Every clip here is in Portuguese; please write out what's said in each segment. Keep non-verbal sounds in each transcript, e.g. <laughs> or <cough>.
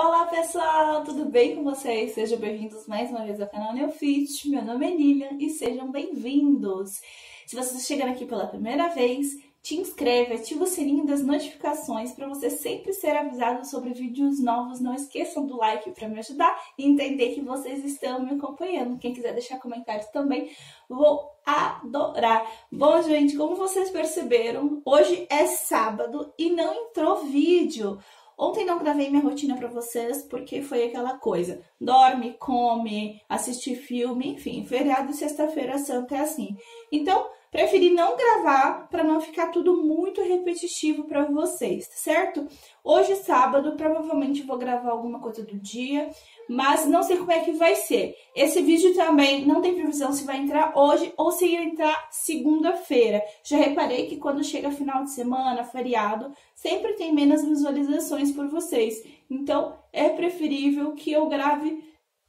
Olá pessoal, tudo bem com vocês? Sejam bem-vindos mais uma vez ao canal Neofit. Meu nome é Lilian e sejam bem-vindos. Se você está chegando aqui pela primeira vez, te inscreve, ativa o sininho das notificações para você sempre ser avisado sobre vídeos novos. Não esqueçam do like para me ajudar e entender que vocês estão me acompanhando. Quem quiser deixar comentários também, vou adorar. Bom, gente, como vocês perceberam, hoje é sábado e não entrou vídeo. Ontem não gravei minha rotina para vocês porque foi aquela coisa: dorme, come, assiste filme, enfim, feriado e sexta-feira santa é assim. Então, preferi não gravar para não ficar tudo muito repetitivo para vocês, certo? Hoje, sábado, provavelmente vou gravar alguma coisa do dia, mas não sei como é que vai ser. Esse vídeo também não tem previsão se vai entrar hoje ou se entrar segunda-feira. Já reparei que quando chega final de semana, feriado, sempre tem menos visualizações por vocês. Então, é preferível que eu grave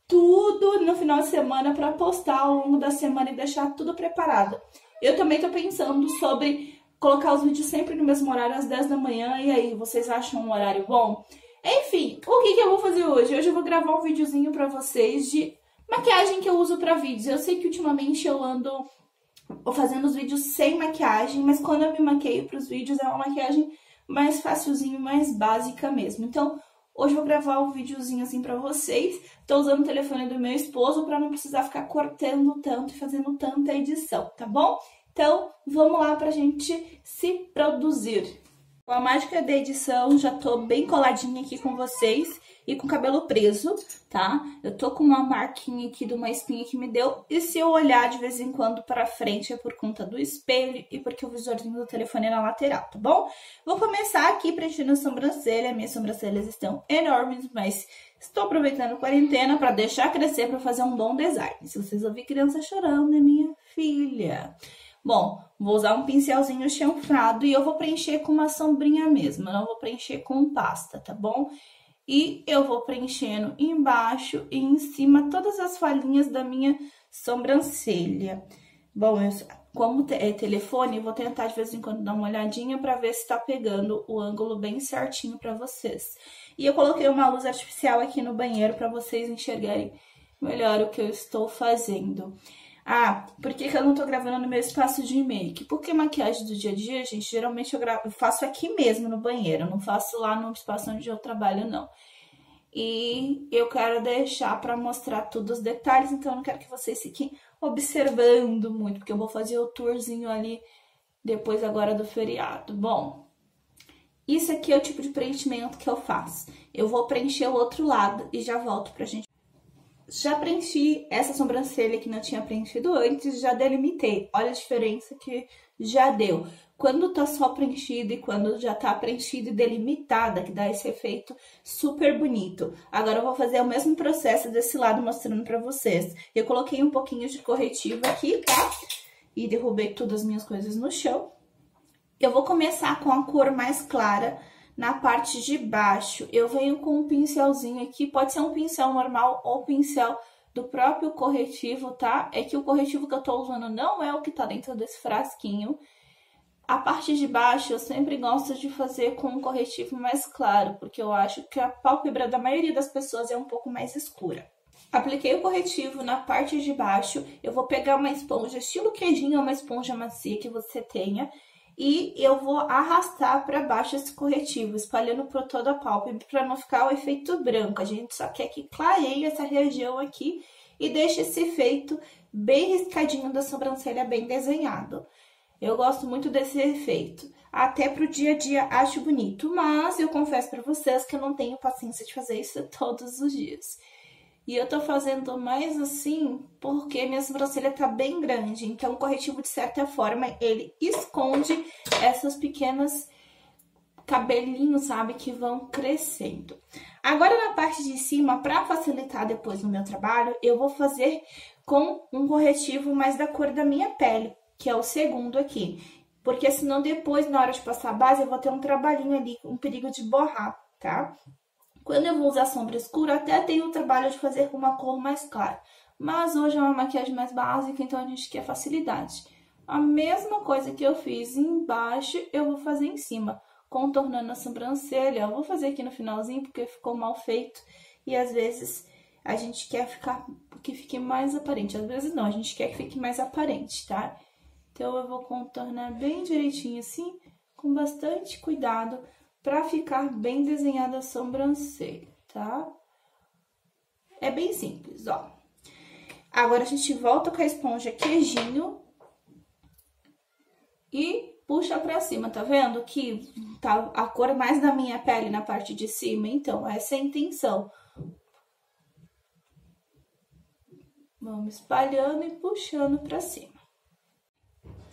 tudo no final de semana para postar ao longo da semana e deixar tudo preparado. Eu também tô pensando sobre colocar os vídeos sempre no mesmo horário, às 10 da manhã. E aí, vocês acham um horário bom? Enfim, o que, que eu vou fazer hoje? Hoje eu vou gravar um videozinho pra vocês de maquiagem que eu uso pra vídeos. Eu sei que ultimamente eu ando fazendo os vídeos sem maquiagem, mas quando eu me maqueio pros vídeos é uma maquiagem mais facilzinho, mais básica mesmo. Então, hoje eu vou gravar um videozinho assim pra vocês. Tô usando o telefone do meu esposo pra não precisar ficar cortando tanto e fazendo tanta edição, tá bom? Então, vamos lá pra gente se produzir. Com a mágica da edição, já tô bem coladinha aqui com vocês e com o cabelo preso, tá? Eu tô com uma marquinha aqui de uma espinha que me deu. E se eu olhar de vez em quando para frente é por conta do espelho e porque o visorzinho do telefone é na lateral, tá bom? Vou começar aqui preenchendo a sobrancelha. Minhas sobrancelhas estão enormes, mas estou aproveitando a quarentena para deixar crescer para fazer um bom design. Se vocês ouvirem criança chorando, é minha filha. Bom, vou usar um pincelzinho chanfrado e eu vou preencher com uma sombrinha mesmo, não vou preencher com pasta, tá bom? E eu vou preenchendo embaixo e em cima todas as falhinhas da minha sobrancelha. Bom, eu, como é telefone, vou tentar de vez em quando dar uma olhadinha para ver se tá pegando o ângulo bem certinho para vocês. E eu coloquei uma luz artificial aqui no banheiro para vocês enxergarem melhor o que eu estou fazendo. Ah, por que, que eu não tô gravando no meu espaço de make? Porque maquiagem do dia a dia, gente, geralmente eu, gravo, eu faço aqui mesmo no banheiro, não faço lá no espaço onde eu trabalho, não. E eu quero deixar para mostrar todos os detalhes, então eu não quero que vocês fiquem observando muito, porque eu vou fazer o tourzinho ali depois agora do feriado. Bom, isso aqui é o tipo de preenchimento que eu faço. Eu vou preencher o outro lado e já volto pra gente já preenchi essa sobrancelha que não tinha preenchido antes, já delimitei. Olha a diferença que já deu. Quando tá só preenchido e quando já tá preenchido e delimitada, que dá esse efeito super bonito. Agora eu vou fazer o mesmo processo desse lado mostrando pra vocês. Eu coloquei um pouquinho de corretivo aqui, tá? E derrubei todas as minhas coisas no chão. Eu vou começar com a cor mais clara, na parte de baixo, eu venho com um pincelzinho aqui, pode ser um pincel normal ou pincel do próprio corretivo, tá? É que o corretivo que eu tô usando não é o que tá dentro desse frasquinho. A parte de baixo eu sempre gosto de fazer com um corretivo mais claro, porque eu acho que a pálpebra da maioria das pessoas é um pouco mais escura. Apliquei o corretivo na parte de baixo, eu vou pegar uma esponja estilo queijinho, uma esponja macia que você tenha, e eu vou arrastar para baixo esse corretivo, espalhando por toda a pálpebra para não ficar o efeito branco. A gente só quer que clareie essa região aqui e deixe esse efeito bem riscadinho da sobrancelha, bem desenhado. Eu gosto muito desse efeito. Até pro dia a dia acho bonito, mas eu confesso para vocês que eu não tenho paciência de fazer isso todos os dias. E eu tô fazendo mais assim porque minha sobrancelha tá bem grande. Então, o corretivo, de certa forma, ele esconde essas pequenas cabelinhos, sabe, que vão crescendo. Agora, na parte de cima, para facilitar depois no meu trabalho, eu vou fazer com um corretivo mais da cor da minha pele, que é o segundo aqui. Porque senão depois, na hora de passar a base, eu vou ter um trabalhinho ali, um perigo de borrar, tá? Quando eu vou usar sombra escura, até tenho o trabalho de fazer com uma cor mais clara. Mas hoje é uma maquiagem mais básica, então a gente quer facilidade. A mesma coisa que eu fiz embaixo, eu vou fazer em cima. contornando a sobrancelha. Eu vou fazer aqui no finalzinho porque ficou mal feito e às vezes a gente quer ficar que fique mais aparente. Às vezes não, a gente quer que fique mais aparente, tá? Então eu vou contornar bem direitinho assim, com bastante cuidado para ficar bem desenhada a sobrancelha, tá? É bem simples, ó. Agora a gente volta com a esponja queijinho e puxa pra cima, tá vendo? Que tá a cor mais da minha pele na parte de cima, então essa é a intenção. Vamos espalhando e puxando pra cima.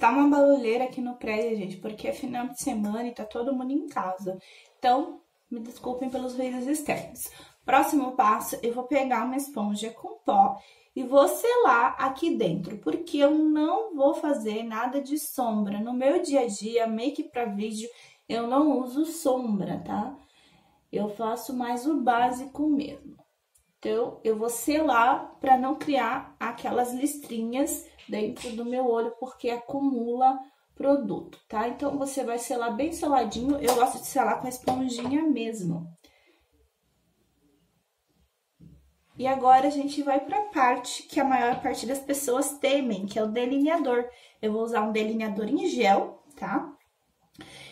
Tá uma barulheira aqui no prédio, gente, porque é final de semana e tá todo mundo em casa. Então, me desculpem pelos ruídos externos. Próximo passo, eu vou pegar uma esponja com pó e vou selar aqui dentro, porque eu não vou fazer nada de sombra. No meu dia a dia, make para vídeo, eu não uso sombra, tá? Eu faço mais o básico mesmo. Então, eu vou selar para não criar aquelas listrinhas dentro do meu olho, porque acumula produto, tá? Então, você vai selar bem seladinho. Eu gosto de selar com a esponjinha mesmo. E agora a gente vai para a parte que a maior parte das pessoas temem, que é o delineador. Eu vou usar um delineador em gel, tá?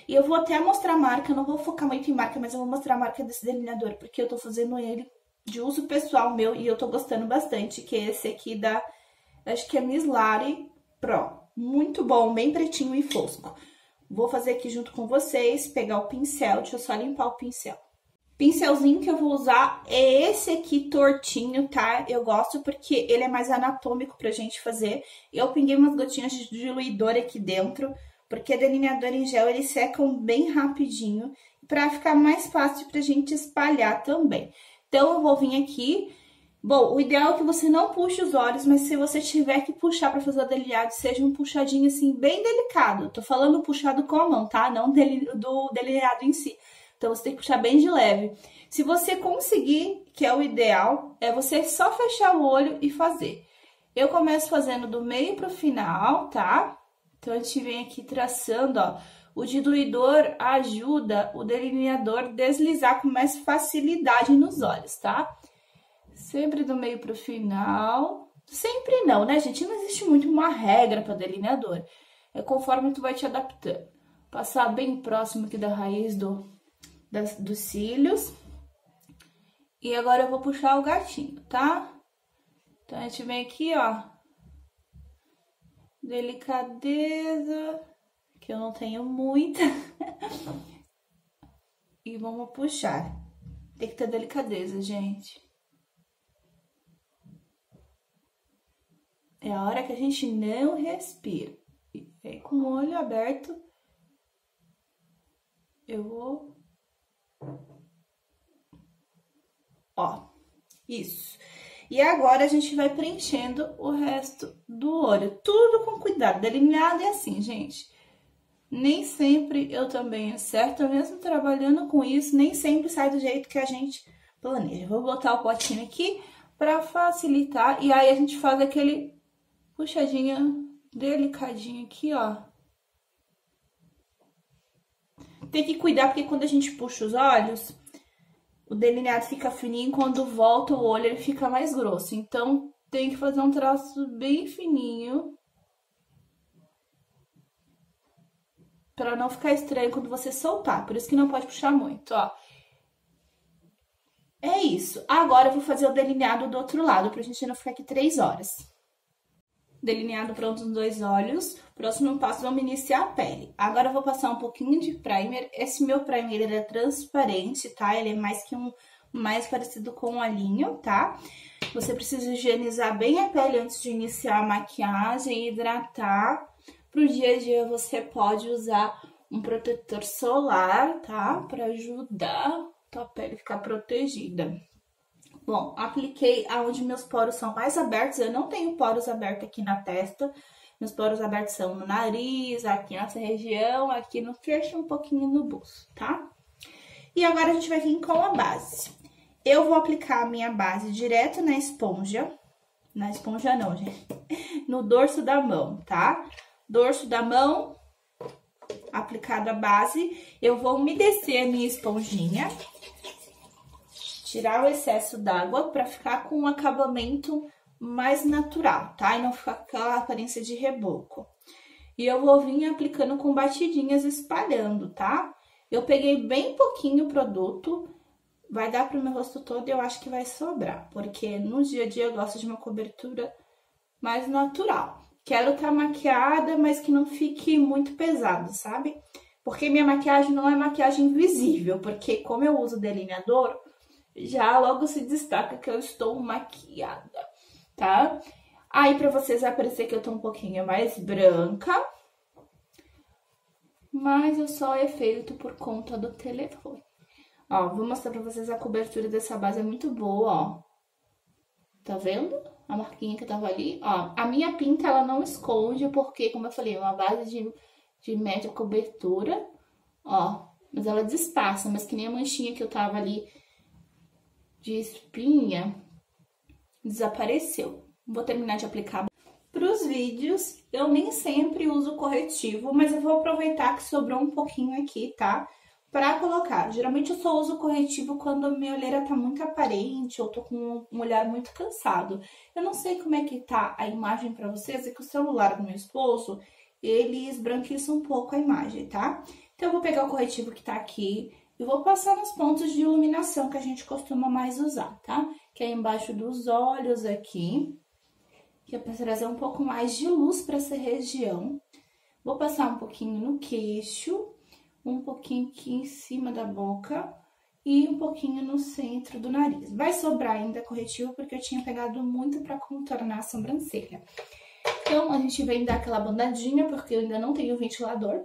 E eu vou até mostrar a marca, não vou focar muito em marca, mas eu vou mostrar a marca desse delineador, porque eu tô fazendo ele de uso pessoal meu e eu tô gostando bastante, que é esse aqui da, acho que é Miss Lari Pro. Muito bom, bem pretinho e fosco. Vou fazer aqui junto com vocês, pegar o pincel, deixa eu só limpar o pincel. Pincelzinho que eu vou usar é esse aqui tortinho, tá? Eu gosto porque ele é mais anatômico pra gente fazer. Eu pinguei umas gotinhas de diluidor aqui dentro, porque delineador em gel, eles secam bem rapidinho, pra ficar mais fácil pra gente espalhar também. Então, eu vou vir aqui... Bom, o ideal é que você não puxe os olhos, mas se você tiver que puxar pra fazer o delineado, seja um puxadinho assim, bem delicado. Tô falando puxado com a mão, tá? Não do delineado em si. Então, você tem que puxar bem de leve. Se você conseguir, que é o ideal, é você só fechar o olho e fazer. Eu começo fazendo do meio pro final, tá? Então, a gente vem aqui traçando, ó. O diluidor ajuda o delineador deslizar com mais facilidade nos olhos, tá? Sempre do meio pro final. Sempre não, né, gente? Não existe muito uma regra para delineador. É conforme tu vai te adaptando. Passar bem próximo aqui da raiz do, das, dos cílios. E agora eu vou puxar o gatinho, tá? Então, a gente vem aqui, ó. Delicadeza, que eu não tenho muita. <laughs> e vamos puxar. Tem que ter delicadeza, gente. É a hora que a gente não respira. E aí, com o olho aberto, eu vou Ó, isso. E agora a gente vai preenchendo o resto do olho. Tudo com cuidado. Delineado é assim, gente. Nem sempre eu também acerto, mesmo trabalhando com isso, nem sempre sai do jeito que a gente planeja. Vou botar o potinho aqui para facilitar. E aí a gente faz aquele puxadinho delicadinho aqui, ó. Tem que cuidar, porque quando a gente puxa os olhos, o delineado fica fininho, quando volta o olho ele fica mais grosso. Então, tem que fazer um traço bem fininho. Pra não ficar estranho quando você soltar, por isso que não pode puxar muito, ó. É isso. Agora eu vou fazer o delineado do outro lado, pra gente não ficar aqui três horas delineado pronto nos dois olhos. Próximo passo, vamos iniciar a pele. Agora eu vou passar um pouquinho de primer. Esse meu primer, ele é transparente, tá? Ele é mais que um, mais parecido com um olhinho, tá? Você precisa higienizar bem a pele antes de iniciar a maquiagem, hidratar. Pro dia a dia você pode usar um protetor solar, tá? Pra ajudar a tua pele ficar protegida. Bom, apliquei aonde meus poros são mais abertos. Eu não tenho poros abertos aqui na testa. Meus poros abertos são no nariz, aqui nessa região, aqui no queixo, um pouquinho no busto, tá? E agora a gente vai vir com a base. Eu vou aplicar a minha base direto na esponja. Na esponja não, gente. <laughs> No dorso da mão, tá? Dorso da mão, aplicado a base, eu vou umedecer a minha esponjinha, tirar o excesso d'água para ficar com um acabamento mais natural, tá? E não ficar com aquela aparência de reboco. E eu vou vir aplicando com batidinhas, espalhando, tá? Eu peguei bem pouquinho produto, vai dar pro meu rosto todo e eu acho que vai sobrar, porque no dia a dia eu gosto de uma cobertura mais natural. Quero estar tá maquiada, mas que não fique muito pesado, sabe? Porque minha maquiagem não é maquiagem visível, porque como eu uso delineador, já logo se destaca que eu estou maquiada, tá? Aí, pra vocês vai parecer que eu tô um pouquinho mais branca, mas eu só é feito por conta do telefone. Ó, vou mostrar pra vocês a cobertura dessa base, é muito boa, ó. Tá vendo? A marquinha que tava ali, ó. A minha pinta, ela não esconde, porque, como eu falei, é uma base de, de média cobertura, ó. Mas ela disfarça, mas que nem a manchinha que eu tava ali de espinha, desapareceu. Vou terminar de aplicar. Para os vídeos, eu nem sempre uso corretivo, mas eu vou aproveitar que sobrou um pouquinho aqui, tá? Para colocar. Geralmente eu só uso corretivo quando minha olheira tá muito aparente ou tô com um olhar muito cansado. Eu não sei como é que tá a imagem para vocês, é que o celular do meu esposo, ele esbranquiça um pouco a imagem, tá? Então eu vou pegar o corretivo que tá aqui e vou passar nos pontos de iluminação que a gente costuma mais usar, tá? Que é embaixo dos olhos aqui, que é para trazer um pouco mais de luz para essa região. Vou passar um pouquinho no queixo, um pouquinho aqui em cima da boca e um pouquinho no centro do nariz. Vai sobrar ainda corretivo porque eu tinha pegado muito para contornar a sobrancelha. Então, a gente vem dar aquela bandadinha, porque eu ainda não tenho ventilador.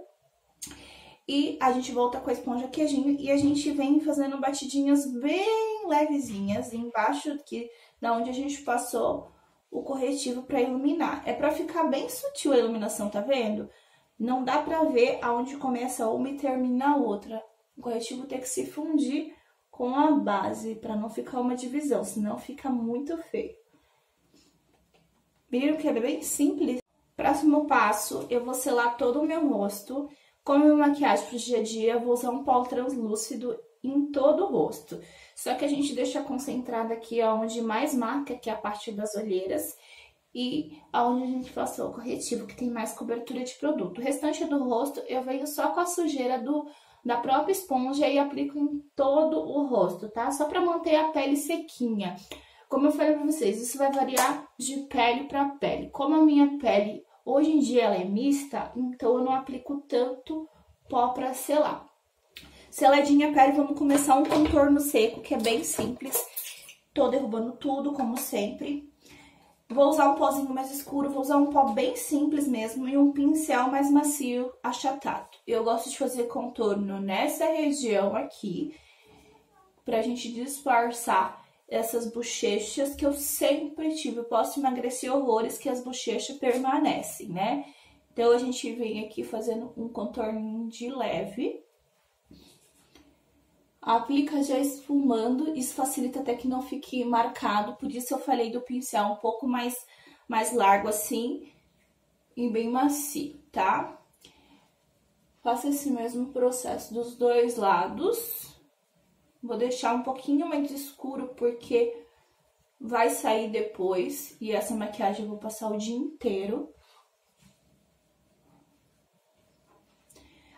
E a gente volta com a esponja queijinho e a gente vem fazendo batidinhas bem levezinhas embaixo aqui da onde a gente passou o corretivo para iluminar. É para ficar bem sutil a iluminação, tá vendo? Não dá para ver aonde começa uma e termina a outra. O corretivo tem que se fundir com a base para não ficar uma divisão, senão fica muito feio. Viram que é bem simples? Próximo passo, eu vou selar todo o meu rosto como minha maquiagem para o dia a dia, eu vou usar um pó translúcido em todo o rosto. Só que a gente deixa concentrado aqui onde mais marca, que é a parte das olheiras, e aonde a gente passou o corretivo, que tem mais cobertura de produto. O restante do rosto eu venho só com a sujeira do, da própria esponja e aplico em todo o rosto, tá? Só para manter a pele sequinha. Como eu falei pra vocês, isso vai variar de pele para pele. Como a minha pele Hoje em dia ela é mista, então eu não aplico tanto pó para selar. Seladinha a pele, vamos começar um contorno seco, que é bem simples. Tô derrubando tudo, como sempre. Vou usar um pozinho mais escuro, vou usar um pó bem simples mesmo e um pincel mais macio, achatado. Eu gosto de fazer contorno nessa região aqui, pra gente disfarçar essas bochechas que eu sempre tive. Eu posso emagrecer horrores que as bochechas permanecem, né? Então, a gente vem aqui fazendo um contorno de leve. Aplica já esfumando, isso facilita até que não fique marcado. Por isso eu falei do pincel um pouco mais, mais largo assim e bem macio, tá? Faça esse mesmo processo dos dois lados. Vou deixar um pouquinho mais escuro porque vai sair depois. E essa maquiagem eu vou passar o dia inteiro.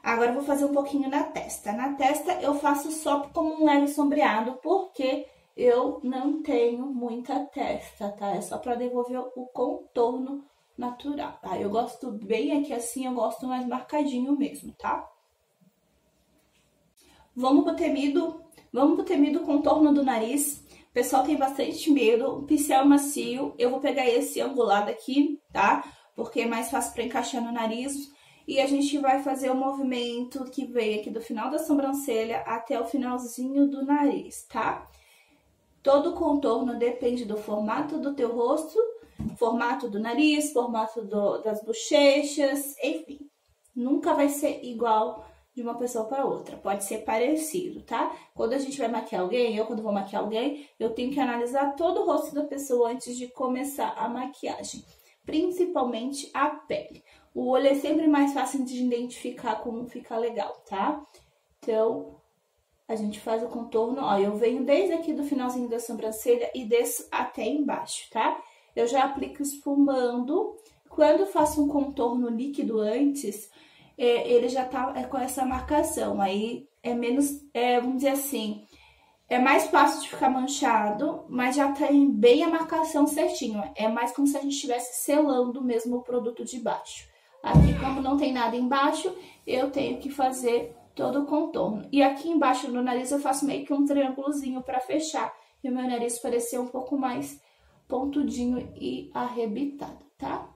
Agora eu vou fazer um pouquinho na testa. Na testa eu faço só como um leve sombreado, porque eu não tenho muita testa, tá? É só pra devolver o contorno natural, tá? Eu gosto bem aqui assim, eu gosto mais marcadinho mesmo, tá? Vamos pro temido Vamos pro temido contorno do nariz. O pessoal tem bastante medo. O pincel macio, eu vou pegar esse angulado aqui, tá? Porque é mais fácil para encaixar no nariz. E a gente vai fazer o movimento que vem aqui do final da sobrancelha até o finalzinho do nariz, tá? Todo contorno depende do formato do teu rosto, formato do nariz, formato do, das bochechas, enfim. Nunca vai ser igual de uma pessoa para outra. Pode ser parecido, tá? Quando a gente vai maquiar alguém, eu quando vou maquiar alguém, eu tenho que analisar todo o rosto da pessoa antes de começar a maquiagem. Principalmente a pele. o olho é sempre mais fácil de identificar como fica legal, tá? Então, a gente faz o contorno, ó, eu venho desde aqui do finalzinho da sobrancelha e desço até embaixo, tá? Eu já aplico esfumando. Quando faço um contorno líquido antes, é, ele já tá é, com essa marcação, aí é menos, é, vamos dizer assim, é mais fácil de ficar manchado, mas já tem bem a marcação certinho. É mais como se a gente estivesse selando mesmo o produto de baixo. Aqui, como não tem nada embaixo, eu tenho que fazer todo o contorno. E aqui embaixo do nariz eu faço meio que um triângulozinho para fechar. E o meu nariz parecer um pouco mais pontudinho e arrebitado, tá?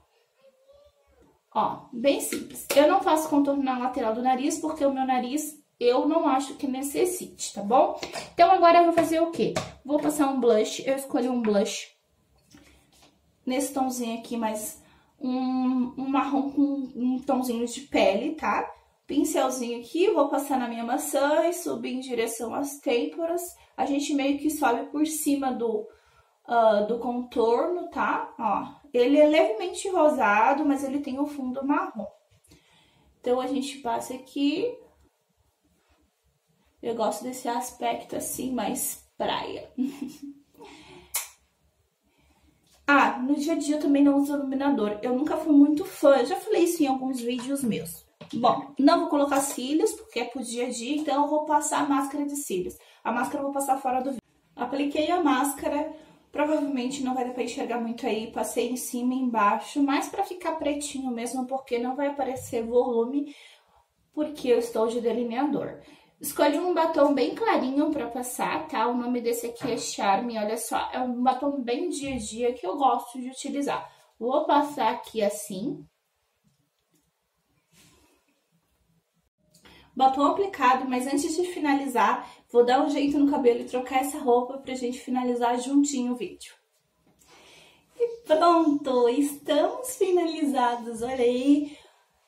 Ó, bem simples. Eu não faço contorno na lateral do nariz, porque o meu nariz eu não acho que necessite, tá bom? Então, agora eu vou fazer o quê? Vou passar um blush, eu escolhi um blush nesse tomzinho aqui, mais um, um marrom com um tomzinho de pele, tá? Pincelzinho aqui, vou passar na minha maçã e subir em direção às têmporas. A gente meio que sobe por cima do, uh, do contorno, tá? Ó, ele é levemente rosado, mas ele tem o fundo marrom. Então, a gente passa aqui eu gosto desse aspecto assim, mais praia. <laughs> ah, no dia a dia eu também não uso iluminador. Eu nunca fui muito fã, já falei isso em alguns vídeos meus. Bom, não vou colocar cílios, porque é pro dia a dia, então eu vou passar a máscara de cílios. A máscara eu vou passar fora do vídeo. Apliquei a máscara, provavelmente não vai dar pra enxergar muito aí, passei em cima e embaixo, mais pra ficar pretinho mesmo, porque não vai aparecer volume, porque eu estou de delineador. Escolhe um batom bem clarinho para passar, tá? O nome desse aqui é Charme, olha só. É um batom bem dia a dia que eu gosto de utilizar. Vou passar aqui assim. Batom aplicado, mas antes de finalizar, vou dar um jeito no cabelo e trocar essa roupa pra gente finalizar juntinho o vídeo. E pronto, estamos finalizados, olha aí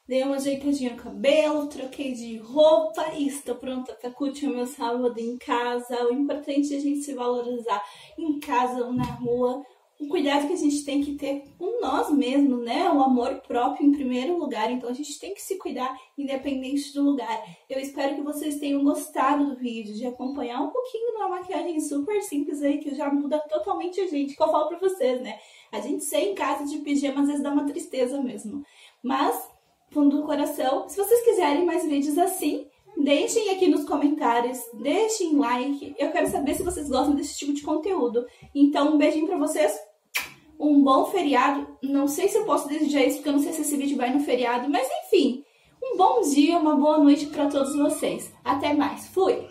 dei uma ajeitadinha no cabelo, troquei de roupa e estou pronta para curtir o meu sábado em casa. O importante é a gente se valorizar em casa ou na rua. O cuidado que a gente tem que ter com nós mesmos, né? O amor próprio em primeiro lugar. Então a gente tem que se cuidar independente do lugar. Eu espero que vocês tenham gostado do vídeo, de acompanhar um pouquinho uma maquiagem super simples aí que já muda totalmente a gente. Que eu falo pra vocês, né? A gente ser em casa de pijama às vezes dá uma tristeza mesmo. Mas fundo do coração. Se vocês quiserem mais vídeos assim, deixem aqui nos comentários, deixem like. Eu quero saber se vocês gostam desse tipo de conteúdo. Então, um beijinho pra vocês. Um bom feriado. Não sei se eu posso desejar isso, porque eu não sei se esse vídeo vai no feriado. Mas, enfim, um bom dia, uma boa noite para todos vocês. Até mais. Fui!